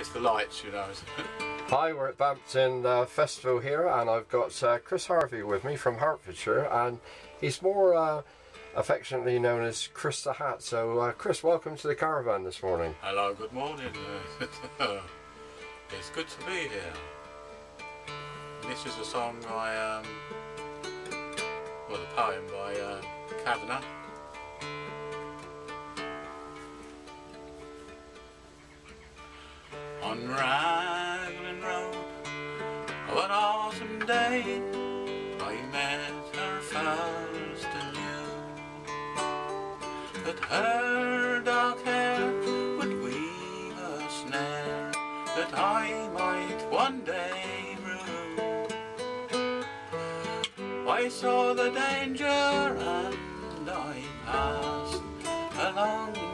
It's the lights, you know. Hi, we're at Bampton uh, Festival here, and I've got uh, Chris Harvey with me from Hertfordshire, and he's more uh, affectionately known as Chris the Hat. So, uh, Chris, welcome to the caravan this morning. Hello, good morning. it's good to be here. This is a song by, um, well, a poem by uh, Kavanagh. On Raglan Road. An autumn day I met her first anew That her dark hair would weave a snare That I might one day rue I saw the danger and I passed along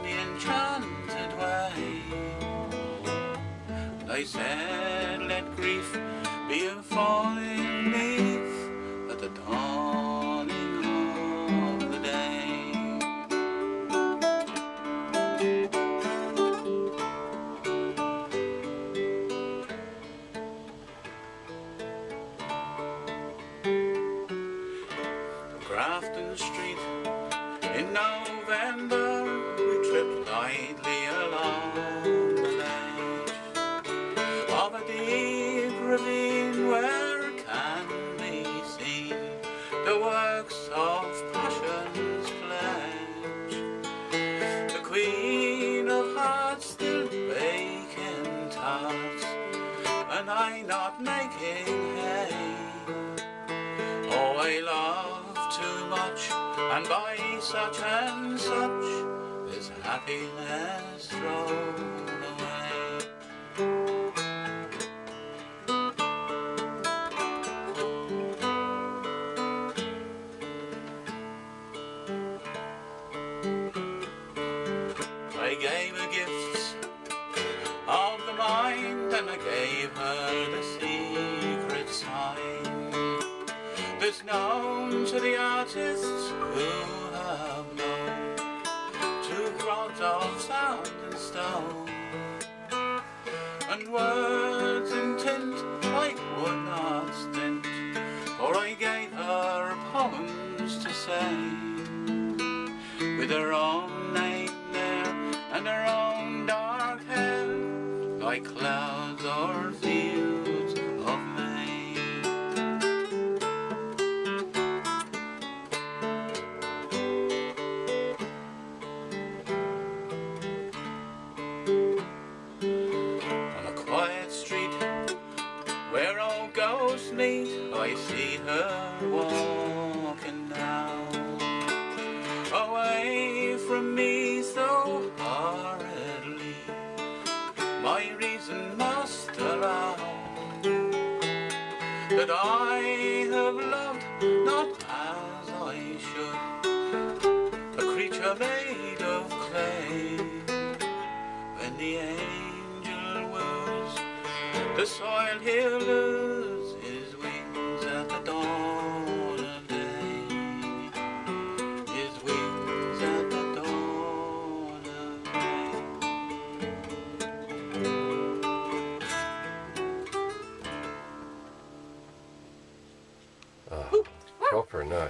I said, let grief be a falling leaf at the dawning of the day. Grafton Street in November not making hay. Oh, I love too much, and by such and such is happiness thrown that's known to the artists who have known two crowds of sound and stone. And words in tint I would not stint for I gave her poems to say. With her own name there and her own dark hair like clouds or fields I oh, see her walking now oh, away from me so hurriedly. My reason must allow that I have loved not as I should, a creature made of clay. When the angel woos the soil lose. super nice.